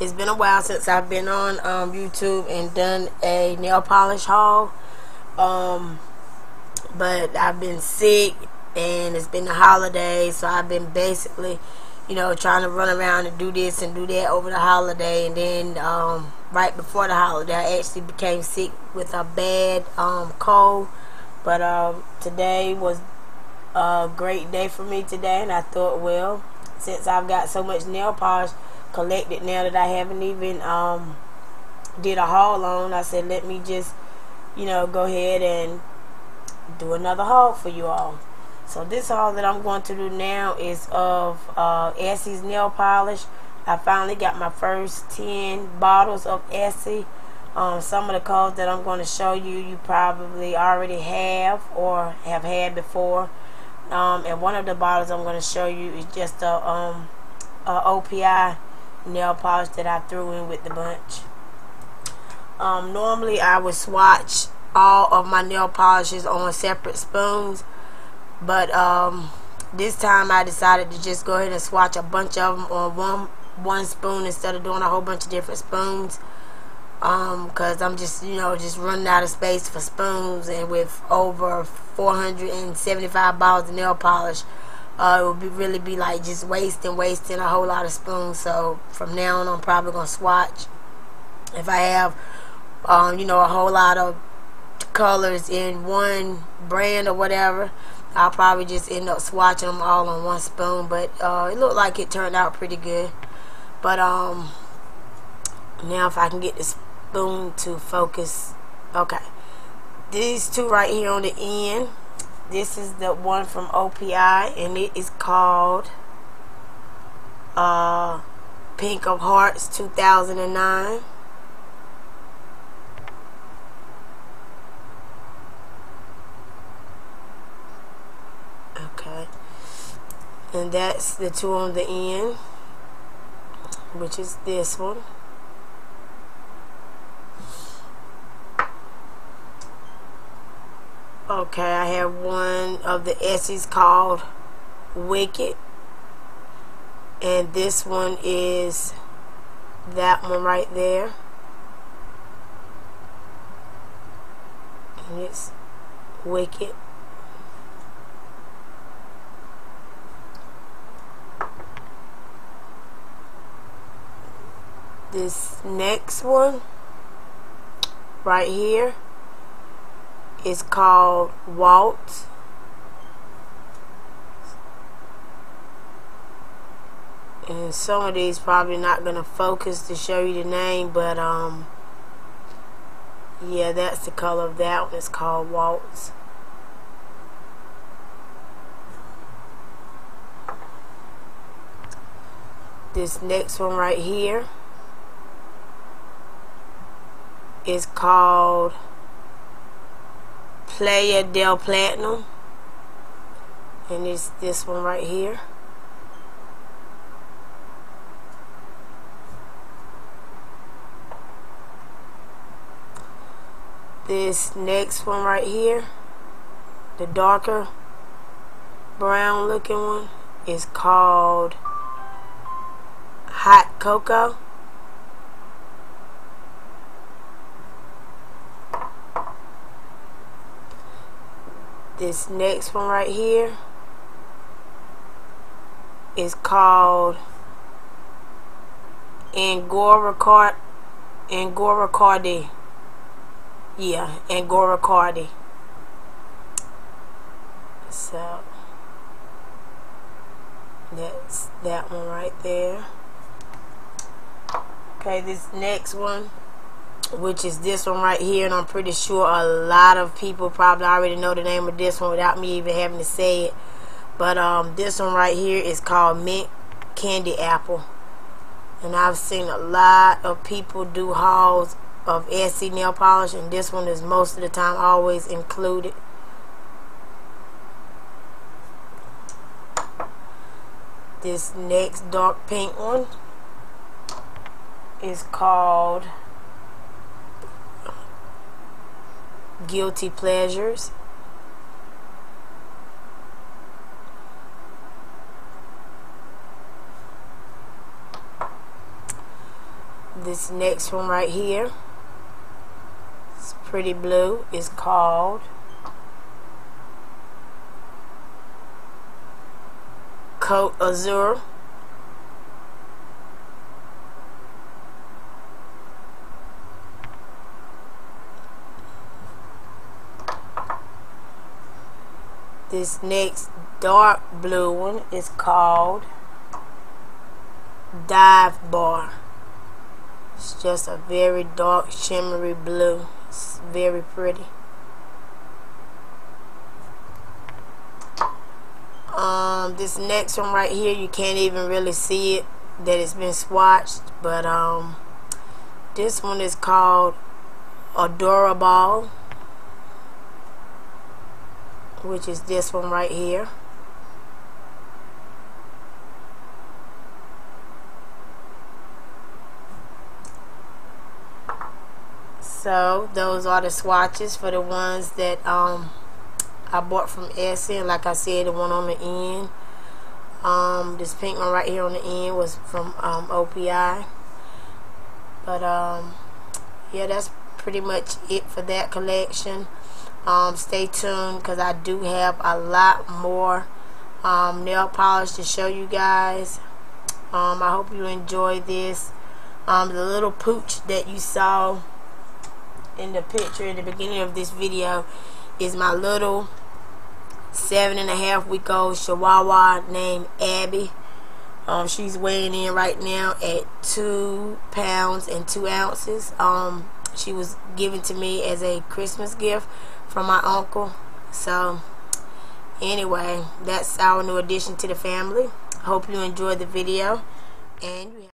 It's been a while since I've been on um, YouTube and done a nail polish haul. Um, but I've been sick and it's been the holidays, so I've been basically, you know, trying to run around and do this and do that over the holiday. And then um, right before the holiday, I actually became sick with a bad um, cold. But um, today was a great day for me today, and I thought, well, since I've got so much nail polish collected now that I haven't even um, did a haul on. I said, let me just, you know, go ahead and do another haul for you all. So this haul that I'm going to do now is of uh, Essie's nail polish. I finally got my first 10 bottles of Essie. Um, some of the colors that I'm going to show you, you probably already have or have had before. Um, and one of the bottles I'm going to show you is just a, um, a OPI nail polish that I threw in with the bunch. Um, normally I would swatch all of my nail polishes on separate spoons, but um, this time I decided to just go ahead and swatch a bunch of them on one one spoon instead of doing a whole bunch of different spoons um because i'm just you know just running out of space for spoons and with over 475 bottles of nail polish uh, it would be really be like just wasting, wasting a whole lot of spoons. So from now on, I'm probably gonna swatch. If I have, um, you know, a whole lot of colors in one brand or whatever, I'll probably just end up swatching them all on one spoon. But uh, it looked like it turned out pretty good. But um, now if I can get the spoon to focus, okay. These two right here on the end this is the one from OPI and it is called uh, Pink of Hearts 2009. Okay. That's the two on the end, which is this one. Okay, I have one of the Essies called Wicked. And this one is that one right there. And it's Wicked. This next one right here is called Walt. And some of these probably not going to focus to show you the name, but um, yeah, that's the color of that one. It's called Waltz. This next one right here is called Playa del Platinum. And it's this one right here. This next one right here, the darker brown looking one, is called Hot Cocoa. This next one right here is called Angora Card Angora Cardi. Yeah, Angora Cardi. So that's that one right there. Okay, this next one which is this one right here and I'm pretty sure a lot of people probably already know the name of this one without me even having to say it. But um, this one right here is called mint candy apple. And I've seen a lot of people do hauls of Essie nail polish and this one is most of the time always included. This next dark pink one is called Guilty Pleasures. This next one right here, it's pretty blue, is called Cote Azure. This next dark blue one is called Dive Bar. It's just a very dark shimmery blue. It's very pretty. Um, this next one right here, you can't even really see it that it's been swatched, but um, this one is called Adorable which is this one right here. So those are the swatches for the ones that um, I bought from Essie like I said the one on the end um, this pink one right here on the end was from um, OPI but um, yeah that's pretty much it for that collection um, stay tuned because I do have a lot more um, nail polish to show you guys. Um, I hope you enjoy this. Um, the little pooch that you saw in the picture in the beginning of this video is my little seven and a half week old chihuahua named Abby. Um, she's weighing in right now at two pounds and two ounces. Um, she was given to me as a Christmas gift from my uncle. So, anyway, that's our new addition to the family. Hope you enjoyed the video. And